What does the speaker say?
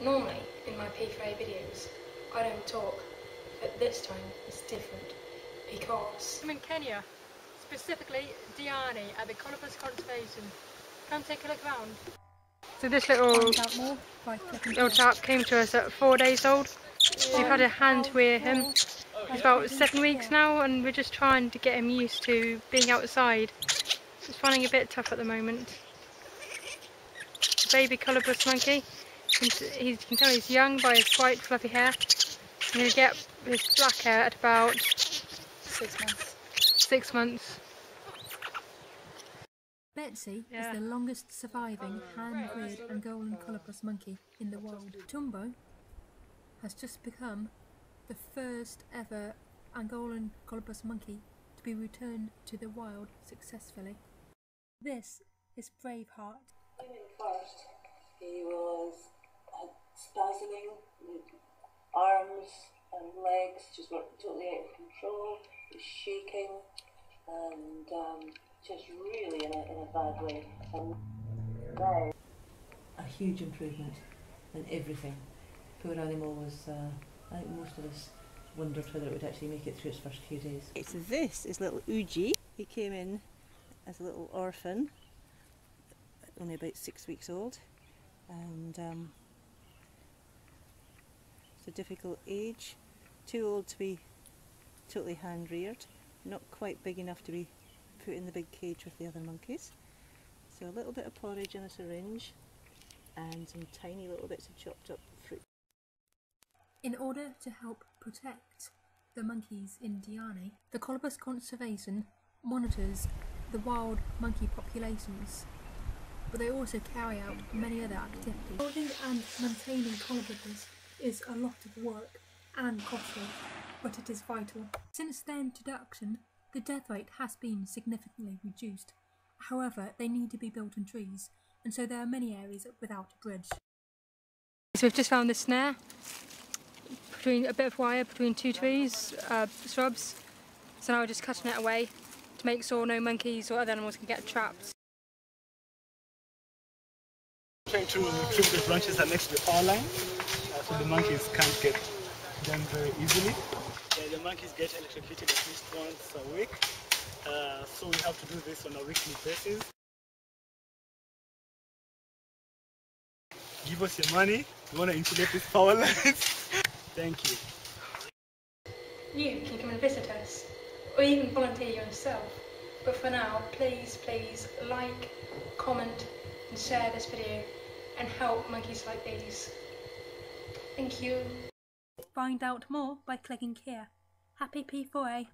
Normally, in my P4A videos, I don't talk, but this time it's different because I'm in Kenya, specifically Diani at the Colobus Conservation. Come take a look around. So this little Find out more by clicking little chap came to us at four days old. We've had a hand rear him. He's about seven weeks now and we're just trying to get him used to being outside. He's finding it a bit tough at the moment. Baby colobus monkey. He's, he's, you can tell he's young by his white fluffy hair. And he'll get his black hair at about six months. six months. Betsy Yeah. is the longest surviving hand-reared and Angolan colobus monkey in the world. Tumbo has just become the first ever Angolan colobus monkey to be returned to the wild successfully. This is Braveheart. came first, he was had spasming, with arms and legs just were totally out of control, he was shaking, and um, just really in a, in a bad way. And now, a huge improvement in everything. Poor animal was, uh, I think most of us wondered whether it would actually make it through its first few days. It's this is little Uji. He came in as a little orphan, only about six weeks old, and um, it's a difficult age. Too old to be totally hand reared, not quite big enough to be put in the big cage with the other monkeys. So a little bit of porridge in a syringe, and some tiny little bits of chopped up fruit. In order to help protect the monkeys in Diani, the Colobus Conservation monitors the wild monkey populations, but they also carry out many other activities. Building and maintaining colobridges is a lot of work and costly, but it is vital. Since their introduction, the death rate has been significantly reduced. However, they need to be built in trees, and so there are many areas without a bridge. So we've just found this snare between a bit of wire between two trees, uh, shrubs. So now we're just cutting it away to make sure no monkeys or other animals can get trapped. Trying to retrieve the branches that next to the power line, uh, so the monkeys can't get them very easily. Yeah, the monkeys get electrocuted at least once a week, uh, so we have to do this on a weekly basis. Give us your money. We want to insulate these power lines. Thank you. you can come and visit us, or even volunteer yourself. But for now, please, please like, comment, and share this video and help monkeys like these. Thank you. Find out more by clicking here. Happy P4A.